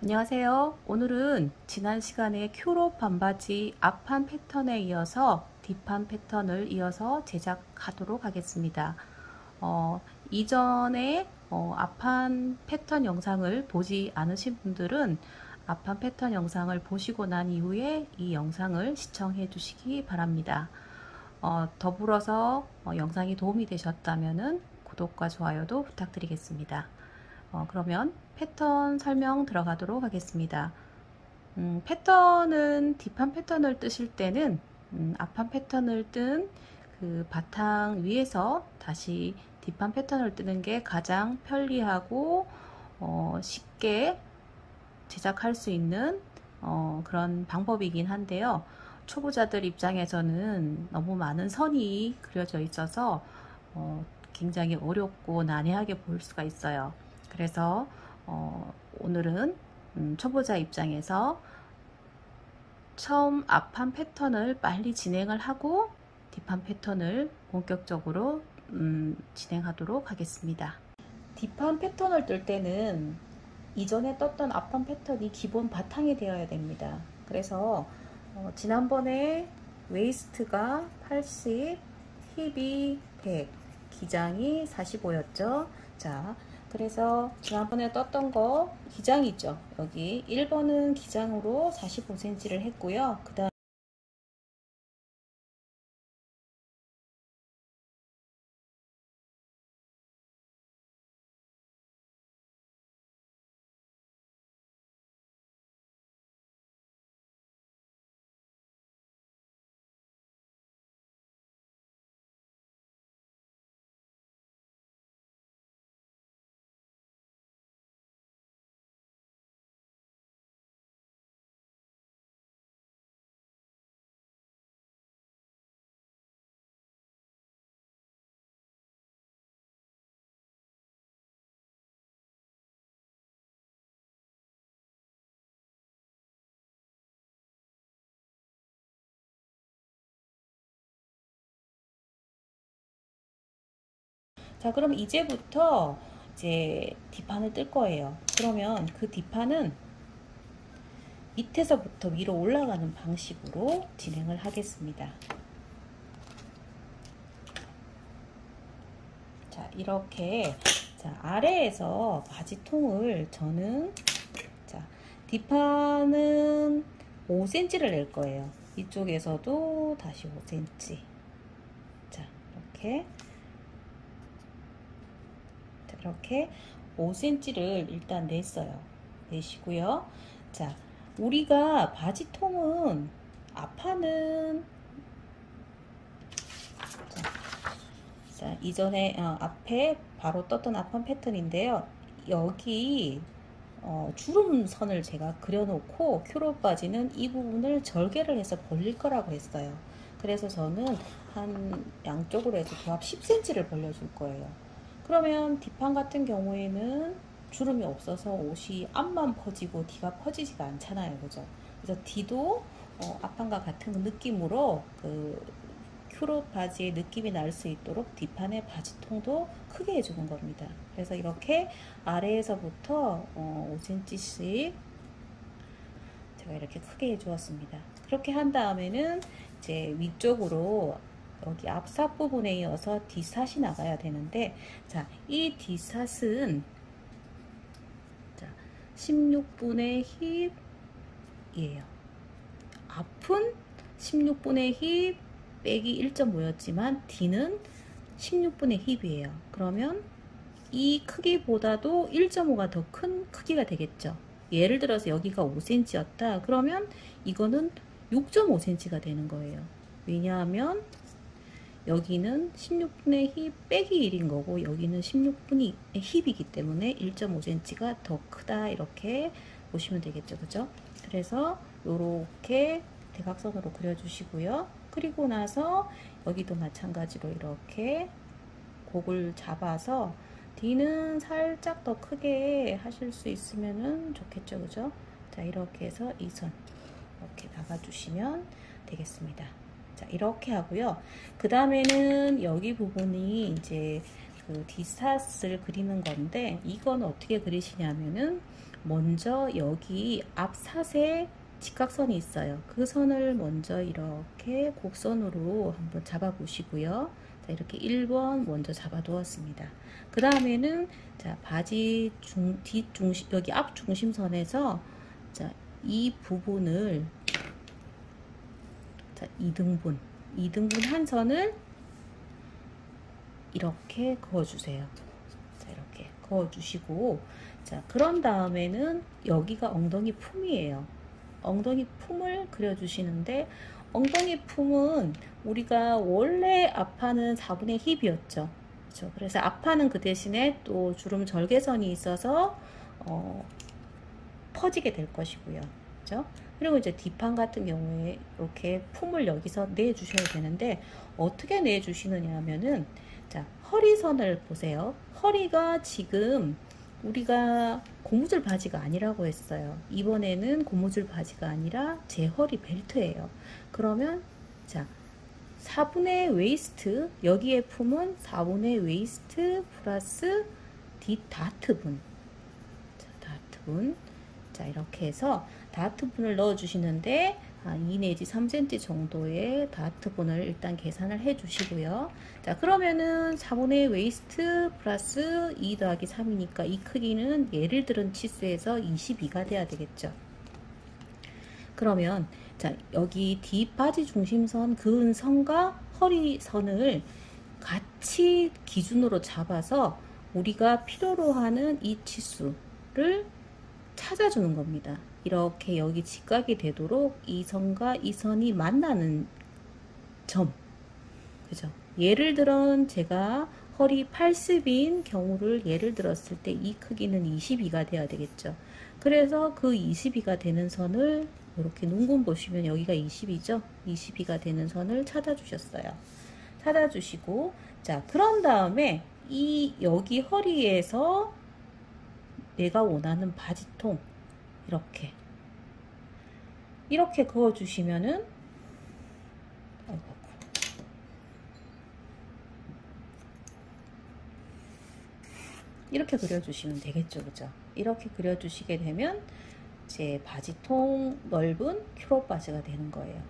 안녕하세요. 오늘은 지난 시간에 큐로 반바지 앞판 패턴에 이어서 뒷판 패턴을 이어서 제작하도록 하겠습니다. 어, 이전에 어, 앞판 패턴 영상을 보지 않으신 분들은 앞판 패턴 영상을 보시고 난 이후에 이 영상을 시청해 주시기 바랍니다. 어, 더불어서 어, 영상이 도움이 되셨다면 구독과 좋아요도 부탁드리겠습니다. 어, 그러면 패턴 설명 들어가도록 하겠습니다. 음, 패턴은 뒷판 패턴을 뜨실 때는 음, 앞판 패턴을 뜬 그 바탕 위에서 다시 뒷판 패턴을 뜨는 게 가장 편리하고 어, 쉽게 제작할 수 있는 어, 그런 방법이긴 한데요. 초보자들 입장에서는 너무 많은 선이 그려져 있어서 어, 굉장히 어렵고 난해하게 보일 수가 있어요. 그래서 어, 오늘은 음, 초보자 입장에서 처음 앞판 패턴을 빨리 진행을 하고 뒷판 패턴을 본격적으로 음, 진행하도록 하겠습니다. 뒷판 패턴을 뜰 때는 이전에 떴던 앞판 패턴이 기본 바탕이 되어야 됩니다. 그래서 어, 지난번에 waist가 80, 힙이 100, 기장이 45였죠. 자, 그래서 지난번에 떴던 거 기장 있죠. 여기 1번은 기장으로 45cm를 했고요. 그 다음 자 그럼 이제부터 이제 뒷판을 뜰 거예요. 그러면 그 뒷판은 밑에서부터 위로 올라가는 방식으로 진행을 하겠습니다. 자 이렇게 자 아래에서 바지통을 저는 자 뒷판은 5cm를 낼 거예요. 이쪽에서도 다시 5cm 자 이렇게 이렇게 5cm를 일단 냈어요. 내시고요. 자, 우리가 바지통은 앞판은 자, 자 이전에 어, 앞에 바로 떴던 앞판 패턴인데요. 여기 어, 주름선을 제가 그려놓고 큐로 바지는 이 부분을 절개를 해서 벌릴 거라고 했어요. 그래서 저는 한 양쪽으로 해서 조합 10cm를 벌려줄 거예요. 그러면 뒷판 같은 경우에는 주름이 없어서 옷이 앞만 퍼지고 뒤가 퍼지지가 않잖아요. 그죠? 그래서 뒤도 어, 앞판과 같은 느낌으로 그 큐롯 바지의 느낌이 날 수 있도록 뒷판의 바지통도 크게 해주는 겁니다. 그래서 이렇게 아래에서부터 어, 5cm씩 제가 이렇게 크게 해주었습니다. 그렇게 한 다음에는 이제 위쪽으로 여기 앞샅 부분에 이어서 뒷샅이 나가야 되는데 자, 이 뒷샅은 자, 16분의 힙이에요. 앞은 16분의 힙 빼기 1.5였지만 뒤는 16분의 힙이에요. 그러면 이 크기보다도 1.5가 더 큰 크기가 되겠죠. 예를 들어서 여기가 5cm였다. 그러면 이거는 6.5cm가 되는 거예요. 왜냐하면 여기는 16분의 힙 빼기 1인 거고 여기는 16분이 힙이기 때문에 1.5cm가 더 크다 이렇게 보시면 되겠죠. 그죠? 그래서 이렇게 대각선으로 그려주시고요. 그리고 나서 여기도 마찬가지로 이렇게 곡을 잡아서 뒤는 살짝 더 크게 하실 수 있으면 좋겠죠. 그죠? 자 이렇게 해서 이 선 이렇게 박아주시면 되겠습니다 자, 이렇게 하고요. 그 다음에는 여기 부분이 이제 그 디스타스를 그리는 건데 이건 어떻게 그리시냐면은 먼저 여기 앞 사세 직각선이 있어요. 그 선을 먼저 이렇게 곡선으로 한번 잡아 보시고요. 자, 이렇게 1번 먼저 잡아 두었습니다. 그 다음에는 자, 바지 중, 뒷 중심, 여기 앞 중심선에서 자, 이 부분을 자, 2등분, 2등분 한 선을 이렇게 그어주세요. 자, 이렇게 그어주시고, 자, 그런 다음에는 여기가 엉덩이 품이에요. 엉덩이 품을 그려주시는데, 엉덩이 품은 우리가 원래 앞판은 4분의 힙이었죠. 그렇죠? 그래서 앞판은 그 대신에 또 주름 절개선이 있어서 어, 퍼지게 될 것이고요. 그렇죠? 그리고 이제 뒷판 같은 경우에 이렇게 품을 여기서 내주셔야 되는데 어떻게 내주시느냐 하면은 자 허리선을 보세요. 허리가 지금 우리가 고무줄 바지가 아니라고 했어요. 이번에는 고무줄 바지가 아니라 제 허리 벨트예요. 그러면 자 4분의 waist 여기에 품은 4분의 waist 플러스 뒷 다트분 자, 다트분 자 이렇게 해서 다트분을 넣어 주시는데 한2 내지 3cm 정도의 다트분을 일단 계산을 해 주시고요. 자 그러면은 4분의 waist 플러스 2 더하기 3이니까 이 크기는 예를 들은 치수에서 22가 돼야 되겠죠. 그러면 자 여기 뒷바지 중심선 그은 선과 허리선을 같이 기준으로 잡아서 우리가 필요로 하는 이 치수를 찾아주는 겁니다. 이렇게 여기 직각이 되도록 이 선과 이 선이 만나는 점 그죠? 예를 들어 제가 허리 80인 경우를 예를 들었을 때 이 크기는 22가 돼야 되겠죠. 그래서 그 22가 되는 선을 이렇게 눈금 보시면 여기가 20이죠. 22가 되는 선을 찾아주셨어요. 찾아주시고 자 그런 다음에 이 여기 허리에서 내가 원하는 바지통 이렇게 이렇게 그어주시면은 이렇게 그려주시면 되겠죠 그죠 이렇게 그려주시게 되면 제 바지통 넓은 큐럽 바지가 되는 거예요.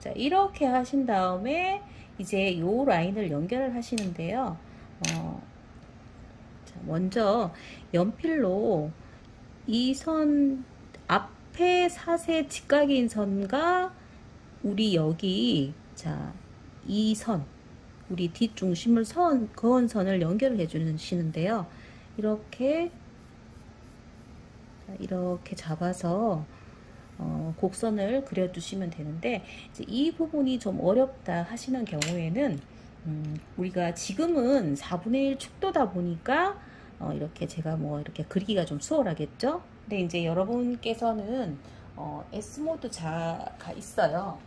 자, 이렇게 하신 다음에 이제 요 라인을 연결을 하시는데요. 어, 자, 먼저 연필로 이 선 앞에 사세 직각인 선과 우리 여기 자, 이 선, 우리 뒷중심을 선, 그은 선을 연결을 해 주시는데요. 이렇게 이렇게 잡아서 어, 곡선을 그려주시면 되는데 이 부분이 좀 어렵다 하시는 경우에는 음, 우리가 지금은 4분의 1 축도다 보니까 어, 이렇게 제가 뭐 이렇게 그리기가 좀 수월하겠죠? 근데 이제 여러분께서는 어, S모드 자가 있어요.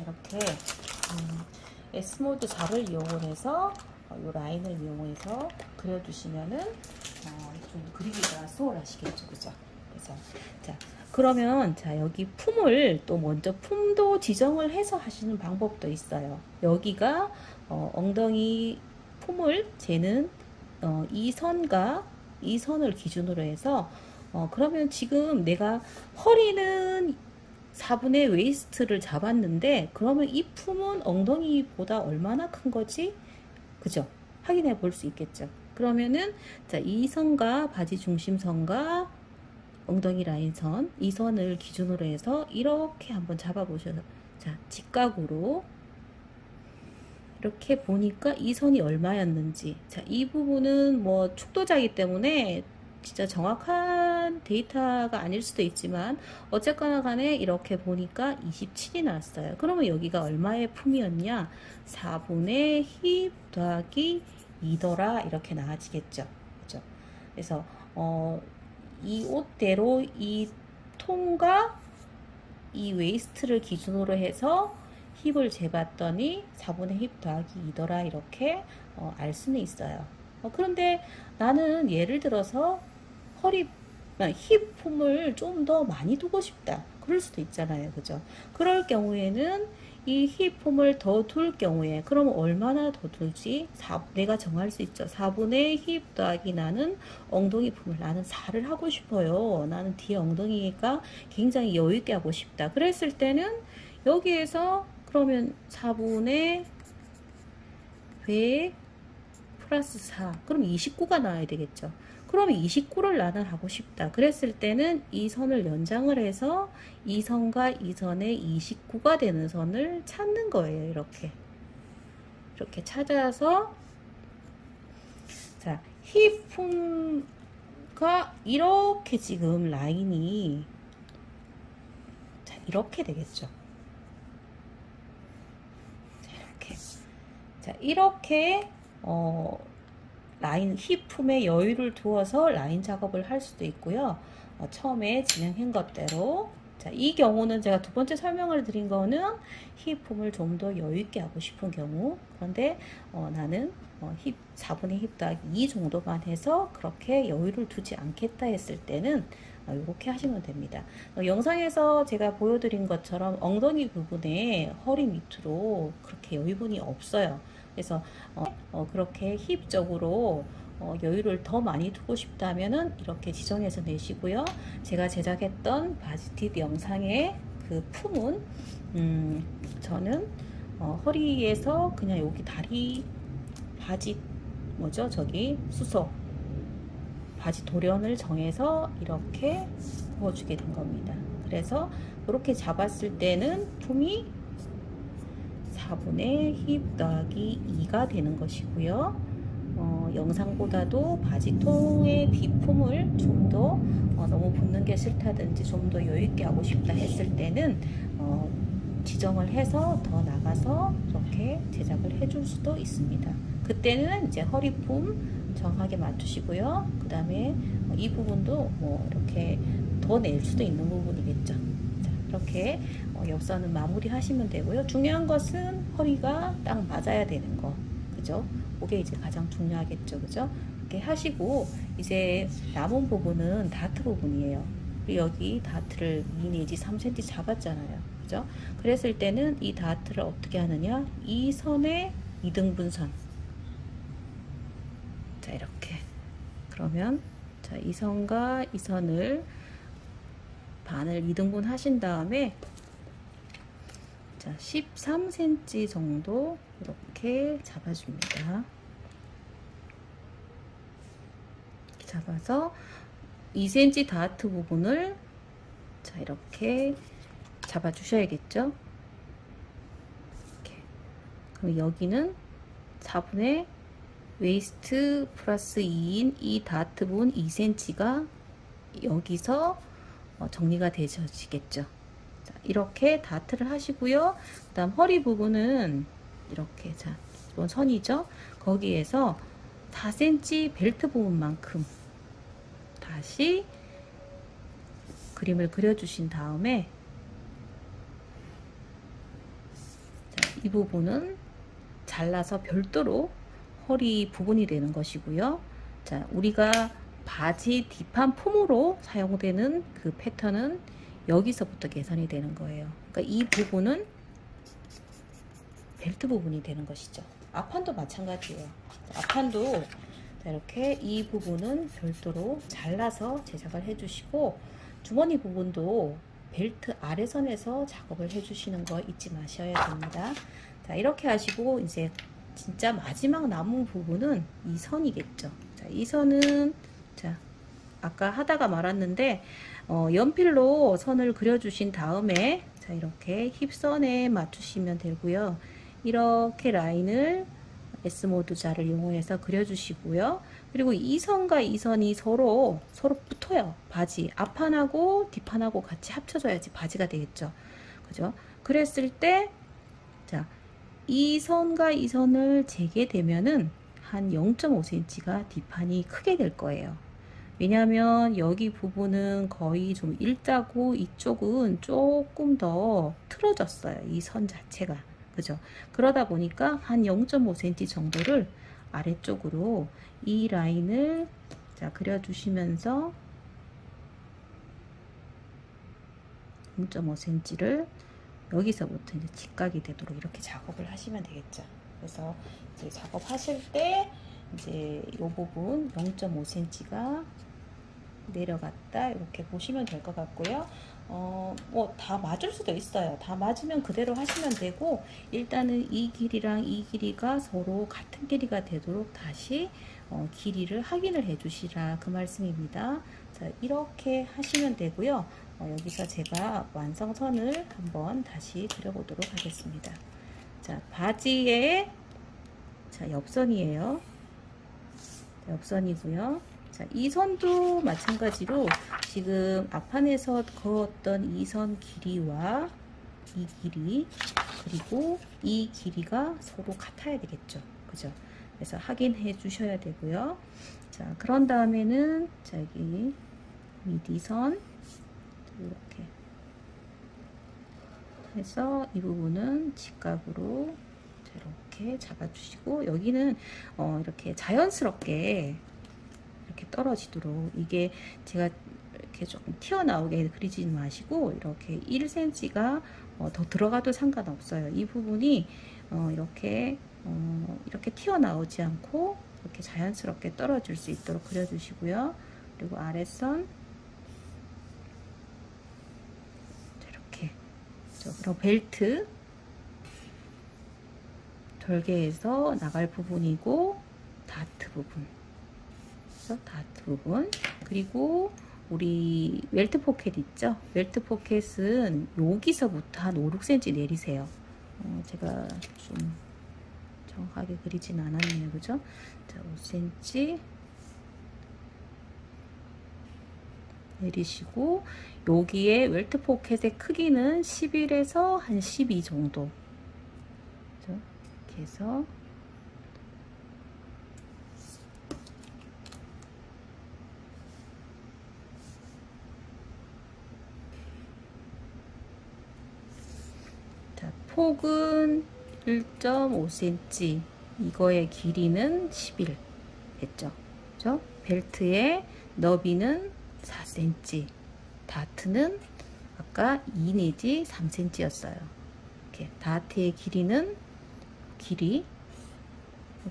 이렇게 음, S모드 자를 이용해서 어, 이 라인을 이용해서 그려주시면은 어, 좀 그리기가 수월하시겠죠, 그죠? 그래서 자 그러면 자 여기 품을 또 먼저 품도 지정을 해서 하시는 방법도 있어요. 여기가 어, 엉덩이 품을 재는 어, 이 선과 이 선을 기준으로 해서 어, 그러면 지금 내가 허리는 4분의 waist를 잡았는데 그러면 이 품은 엉덩이보다 얼마나 큰 거지? 그죠? 확인해 볼 수 있겠죠. 그러면은 자, 이 선과 바지 중심선과 엉덩이 라인 선 이 선을 기준으로 해서 이렇게 한번 잡아 보셔서 자 직각으로 이렇게 보니까 이 선이 얼마였는지 자 이 부분은 뭐 축도자이기 때문에 진짜 정확한 데이터가 아닐 수도 있지만 어쨌거나 간에 이렇게 보니까 27이 나왔어요 그러면 여기가 얼마의 품이었냐 4분의 힙 더하기 2더라 이렇게 나아지겠죠. 그죠? 그래서 어, 이 옷대로 이 통과 이 waist를 기준으로 해서 힙을 재봤더니 4분의 힙 더하기 2더라 이렇게 어, 알 수는 있어요. 어, 그런데 나는 예를 들어서 허리 아, 힙 품을 좀 더 많이 두고 싶다. 그럴 수도 있잖아요. 그죠? 그럴 경우에는 이 힙폼을 더 둘 경우에 그럼 얼마나 더 둘지 4, 내가 정할 수 있죠. 4분의 힙 더하기 나는 엉덩이 품을 나는 4를 하고 싶어요. 나는 뒤에 엉덩이가 굉장히 여유 있게 하고 싶다. 그랬을 때는 여기에서 그러면 4분의 100 플러스 4 그럼 29가 나와야 되겠죠. 그러면 29를 나는 하고 싶다. 그랬을 때는 이 선을 연장을 해서 이 선과 이 선의 29가 되는 선을 찾는 거예요. 이렇게. 이렇게 찾아서 자, 힙품과 이렇게 지금 라인이 자, 이렇게 되겠죠. 자, 이렇게. 자, 이렇게 어 라인 힙 품에 여유를 두어서 라인 작업을 할 수도 있고요. 어, 처음에 진행한 것대로 자, 이 경우는 제가 두 번째 설명을 드린 거는 힙품을 좀 더 여유 있게 하고 싶은 경우 그런데 어, 나는 어, 힙 4분의 힙 더하기 2 정도만 해서 그렇게 여유를 두지 않겠다 했을 때는 이렇게 어, 하시면 됩니다. 어, 영상에서 제가 보여드린 것처럼 엉덩이 부분에 허리 밑으로 그렇게 여유분이 없어요. 그래서 어, 어, 그렇게 힙적으로 어, 여유를 더 많이 두고 싶다면은 이렇게 지정해서 내시고요. 제가 제작했던 바지팁 영상의 그 품은 음, 저는 어, 허리에서 그냥 여기 다리 바지 뭐죠 저기 수소 바지 도련을 정해서 이렇게 부어주게 된 겁니다. 그래서 이렇게 잡았을 때는 품이 4분의 힙 더하기 2가 되는 것이고요. 어, 영상보다도 바지통의 뒷품을 좀더 어, 너무 붙는 게 싫다든지 좀 더 여유있게 하고 싶다 했을 때는 어, 지정을 해서 더 나가서 이렇게 제작을 해줄 수도 있습니다. 그때는 이제 허리품 정확하게 맞추시고요. 그 다음에 이 부분도 뭐 이렇게 더 낼 수도 있는 부분이겠죠. 이렇게 어, 옆선은 마무리 하시면 되고요. 중요한 것은 허리가 딱 맞아야 되는 거. 그죠? 그게 이제 가장 중요하겠죠. 그죠? 이렇게 하시고 이제 남은 부분은 다트 부분이에요. 여기 다트를 2 내지 3cm 잡았잖아요. 그죠? 그랬을 때는 이 다트를 어떻게 하느냐? 이 선의 이등분선. 자, 이렇게. 그러면 자, 이 선과 이 선을 반을 2등분 하신 다음에 자 13cm 정도 이렇게 잡아줍니다. 이렇게 잡아서 2cm 다트 부분을 자 이렇게 잡아 주셔야겠죠. 이렇게. 그럼 여기는 4분의 waist 플러스 2인 이 다트 부분 2cm가 여기서 어, 정리가 되셔지겠죠. 자, 이렇게 다트를 하시고요. 그 다음 허리 부분은 이렇게 자 이건 선이죠. 거기에서 4cm 벨트 부분만큼 다시 그림을 그려주신 다음에 자, 이 부분은 잘라서 별도로 허리 부분이 되는 것이고요. 자, 우리가 바지 뒷판 폼으로 사용되는 그 패턴은 여기서부터 계산이 되는 거예요. 그러니까 이 부분은 벨트 부분이 되는 것이죠. 앞판도 마찬가지예요. 앞판도 이렇게 이 부분은 별도로 잘라서 제작을 해주시고 주머니 부분도 벨트 아래선에서 작업을 해주시는 거 잊지 마셔야 됩니다. 자 이렇게 하시고 이제 진짜 마지막 남은 부분은 이 선이겠죠. 자, 이 선은 자, 아까 하다가 말았는데 어, 연필로 선을 그려주신 다음에 자 이렇게 힙선에 맞추시면 되고요. 이렇게 라인을 S모드 자를 이용해서 그려주시고요. 그리고 이 선과 이 선이 서로 서로 붙어요. 바지 앞판하고 뒷판하고 같이 합쳐져야지 바지가 되겠죠. 그죠? 그랬을 때 자, 이 선과 이 선을 재게 되면은 한 0.5cm가 뒷판이 크게 될 거예요. 왜냐하면 여기 부분은 거의 좀 일자고 이쪽은 조금 더 틀어졌어요. 이 선 자체가. 그죠? 그러다 보니까 한 0.5cm 정도를 아래쪽으로 이 라인을 자 그려주시면서 0.5cm를 여기서부터 이제 직각이 되도록 이렇게 작업을 하시면 되겠죠. 그래서 이제 작업하실 때 이제 이 부분 0.5cm가 내려갔다 이렇게 보시면 될 것 같고요. 어, 뭐 다 맞을 수도 있어요. 다 맞으면 그대로 하시면 되고 일단은 이 길이랑 이 길이가 서로 같은 길이가 되도록 다시 어, 길이를 확인을 해 주시라 그 말씀입니다. 자 이렇게 하시면 되고요. 어, 여기서 제가 완성선을 한번 다시 그려보도록 하겠습니다. 자 바지에 자 옆선이에요. 옆선이고요. 자, 이 선도 마찬가지로 지금 앞판에서 그었던 이 선 길이와 이 길이 그리고 이 길이가 서로 같아야 되겠죠. 그죠? 그래서 확인해 주셔야 되고요. 자, 그런 다음에는 자, 여기 미디선 이렇게 해서 이 부분은 직각으로 이렇게 잡아주시고 여기는 어, 이렇게 자연스럽게 이렇게 떨어지도록 이게 제가 이렇게 조금 튀어나오게 그리지 마시고 이렇게 1cm가 어, 더 들어가도 상관없어요. 이 부분이 어, 이렇게 어, 이렇게 튀어나오지 않고 이렇게 자연스럽게 떨어질 수 있도록 그려주시고요. 그리고 아랫선 이렇게 그럼 벨트 절개에서 나갈 부분이고 다트 부분. 다트 부분. 그리고 우리 welt pocket 있죠? welt pocket은 여기서부터 한 5, 6cm 내리세요. 어, 제가 좀 정확하게 그리진 않았네요. 그죠? 자 5cm 내리시고 여기에 웰트 포켓의 크기는 11에서 한 12 정도 이렇게 해서 자, 폭은 1.5cm 이거의 길이는 11 했죠? 그죠? 벨트의 너비는 4cm 다트는 아까 2 내지 3cm 였어요. 이렇게 다트의 길이는 길이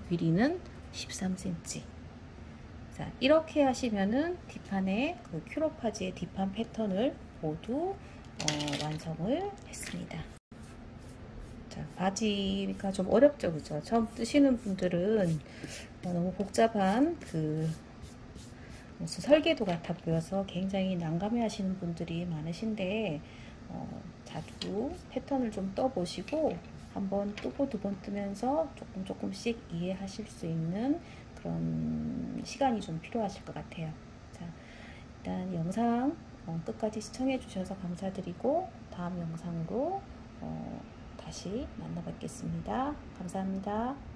길이는 13cm 자 이렇게 하시면은 뒷판에 그 큐로파지의 뒷판 패턴을 모두 어, 완성을 했습니다. 자 바지가 좀 어렵죠 그죠? 처음 뜨시는 분들은 어, 너무 복잡한 그 무슨 설계도 같아 보여서 굉장히 난감해 하시는 분들이 많으신데 어, 자주 패턴을 좀 떠보시고 한번 뜨고 두 번 뜨면서 조금 조금씩 이해하실 수 있는 그런 시간이 좀 필요하실 것 같아요. 자, 일단 영상 어, 끝까지 시청해 주셔서 감사드리고 다음 영상으로 어, 다시 만나 뵙겠습니다. 감사합니다.